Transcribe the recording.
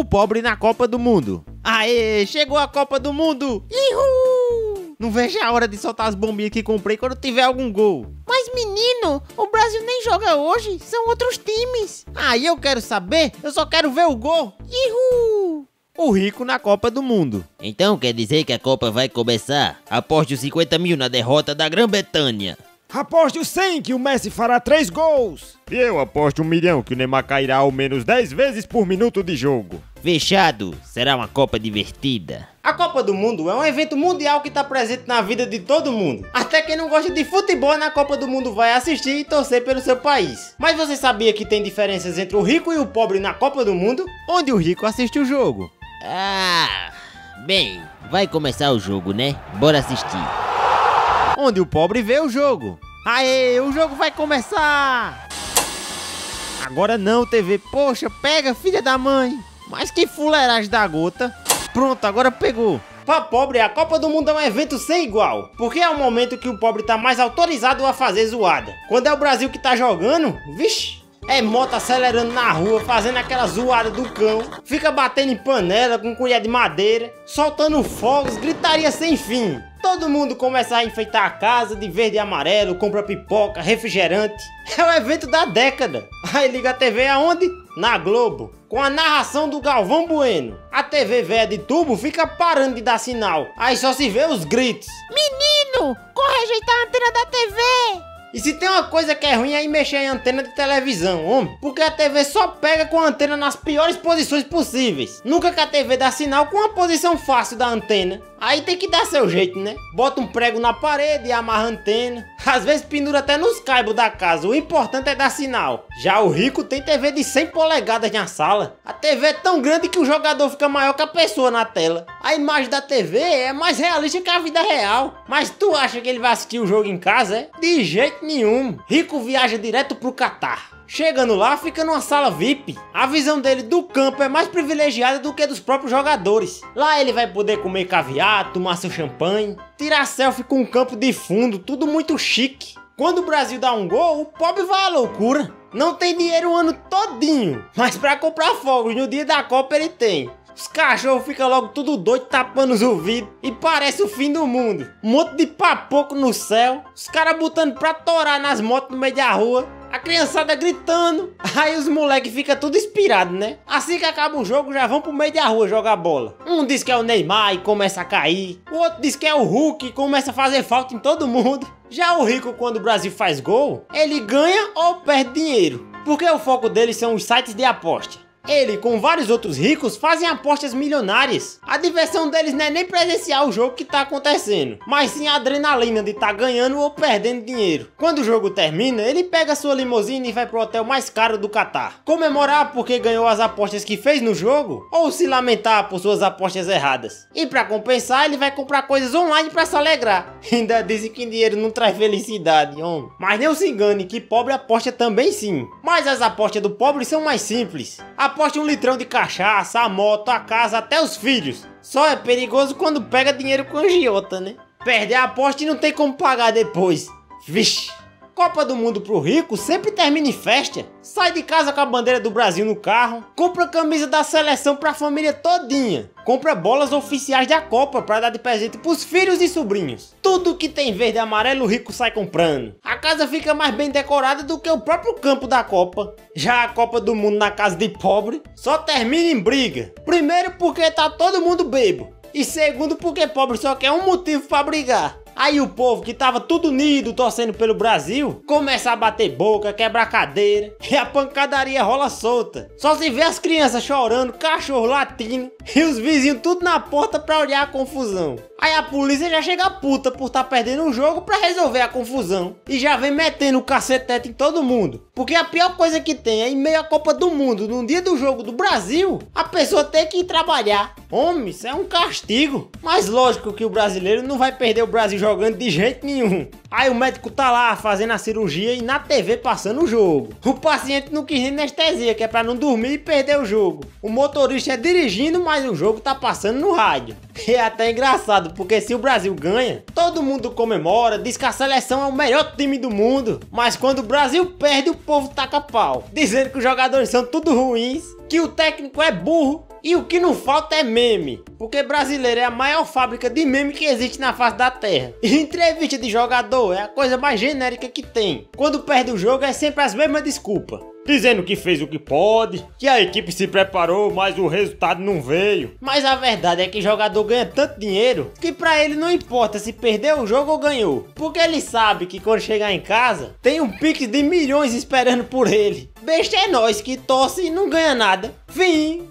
O pobre na Copa do Mundo. Aê, chegou a Copa do Mundo! Ihu! Não vejo a hora de soltar as bombinhas que comprei quando tiver algum gol. Mas menino, o Brasil nem joga hoje, são outros times. Aí eu quero saber, eu só quero ver o gol. Ihu! O rico na Copa do Mundo. Então quer dizer que a Copa vai começar? Aposte os 50 mil na derrota da Grã-Bretanha. Aposte o 100 que o Messi fará 3 gols. E eu aposto um milhão que o Neymar cairá ao menos 10 vezes por minuto de jogo. Fechado, será uma Copa divertida. A Copa do Mundo é um evento mundial que está presente na vida de todo mundo. Até quem não gosta de futebol na Copa do Mundo vai assistir e torcer pelo seu país. Mas você sabia que tem diferenças entre o rico e o pobre na Copa do Mundo? Onde o rico assiste o jogo. Ah, bem, vai começar o jogo, né? Bora assistir. Onde o pobre vê o jogo. Aê, o jogo vai começar! Agora não, TV. Poxa, pega, filha da mãe. Mas que fuleiragem da gota. Pronto, agora pegou. Pra pobre, a Copa do Mundo é um evento sem igual, porque é o momento que o pobre tá mais autorizado a fazer zoada. Quando é o Brasil que tá jogando, vixe, é moto acelerando na rua, fazendo aquela zoada do cão, fica batendo em panela com colher de madeira, soltando fogos, gritaria sem fim. Todo mundo começa a enfeitar a casa de verde e amarelo, compra pipoca, refrigerante. É o evento da década. Aí liga a TV aonde? Na Globo. Com a narração do Galvão Bueno. A TV velha de tubo fica parando de dar sinal. Aí só se vê os gritos. Menino, corre ajeitar a antena da TV. E se tem uma coisa que é ruim é mexer em antena de televisão, homem. Porque a TV só pega com a antena nas piores posições possíveis. Nunca que a TV dá sinal com uma posição fácil da antena. Aí tem que dar seu jeito, né? Bota um prego na parede e amarra antena. Às vezes pendura até nos caibos da casa. O importante é dar sinal. Já o rico tem TV de 100 polegadas na sala. A TV é tão grande que o jogador fica maior que a pessoa na tela. A imagem da TV é mais realista que a vida real. Mas tu acha que ele vai assistir o jogo em casa, é? De jeito nenhum. Rico viaja direto pro Catar. Chegando lá, fica numa sala VIP. A visão dele do campo é mais privilegiada do que dos próprios jogadores. Lá ele vai poder comer caviar, tomar seu champanhe, tirar selfie com o campo de fundo, tudo muito chique. Quando o Brasil dá um gol, o pobre vai à loucura. Não tem dinheiro o ano todinho, mas para comprar fogos no dia da Copa ele tem. Os cachorros ficam logo tudo doido, tapando os ouvidos. E parece o fim do mundo. Um monte de papoco no céu. Os caras botando pra torar nas motos no meio da rua. Criançada gritando. Aí os moleques ficam tudo inspirado, né? Assim que acaba o jogo, já vão pro meio da rua jogar bola. Um diz que é o Neymar e começa a cair. O outro diz que é o Hulk e começa a fazer falta em todo mundo. Já o rico, quando o Brasil faz gol, ele ganha ou perde dinheiro. Porque o foco deles são os sites de aposta. Ele, com vários outros ricos, fazem apostas milionárias. A diversão deles não é nem presenciar o jogo que tá acontecendo, mas sim a adrenalina de tá ganhando ou perdendo dinheiro. Quando o jogo termina, ele pega sua limusine e vai pro hotel mais caro do Catar. Comemorar porque ganhou as apostas que fez no jogo, ou se lamentar por suas apostas erradas. E para compensar, ele vai comprar coisas online para se alegrar. Ainda dizem que dinheiro não traz felicidade, homem. Mas não se engane que pobre aposta também sim. Mas as apostas do pobre são mais simples. A Aposte um litrão de cachaça, a moto, a casa, até os filhos. Só é perigoso quando pega dinheiro com agiota, né? Perde a aposta e não tem como pagar depois. Vixe! Copa do Mundo pro rico sempre termina em festa. Sai de casa com a bandeira do Brasil no carro, compra camisa da seleção pra família todinha, compra bolas oficiais da Copa para dar de presente pros filhos e sobrinhos. Tudo que tem verde e amarelo o rico sai comprando. A casa fica mais bem decorada do que o próprio campo da Copa. Já a Copa do Mundo na casa de pobre só termina em briga. Primeiro porque tá todo mundo bebo. E segundo porque pobre só quer um motivo para brigar. Aí o povo que tava tudo unido torcendo pelo Brasil começa a bater boca, quebrar cadeira e a pancadaria rola solta. Só se vê as crianças chorando, cachorro latindo e os vizinhos tudo na porta pra olhar a confusão. Aí a polícia já chega puta por estar tá perdendo o jogo para resolver a confusão. E já vem metendo o cacetete em todo mundo. Porque a pior coisa que tem é em meio à Copa do Mundo, no dia do jogo do Brasil, a pessoa tem que ir trabalhar. Homem, isso é um castigo. Mas lógico que o brasileiro não vai perder o Brasil jogando de jeito nenhum. Aí o médico tá lá fazendo a cirurgia e na TV passando o jogo. O paciente não quis anestesia, que é pra não dormir e perder o jogo. O motorista é dirigindo, mas o jogo tá passando no rádio. E é até engraçado, porque se o Brasil ganha, todo mundo comemora, diz que a seleção é o melhor time do mundo. Mas quando o Brasil perde, o povo taca pau, dizendo que os jogadores são tudo ruins, que o técnico é burro E o que não falta é meme, porque brasileiro é a maior fábrica de meme que existe na face da terra. E entrevista de jogador é a coisa mais genérica que tem. Quando perde o jogo é sempre as mesmas desculpas. Dizendo que fez o que pode, que a equipe se preparou, mas o resultado não veio. Mas a verdade é que jogador ganha tanto dinheiro que pra ele não importa se perdeu o jogo ou ganhou. Porque ele sabe que quando chegar em casa, tem um pique de milhões esperando por ele. Besta é nós que torce e não ganha nada. Fim.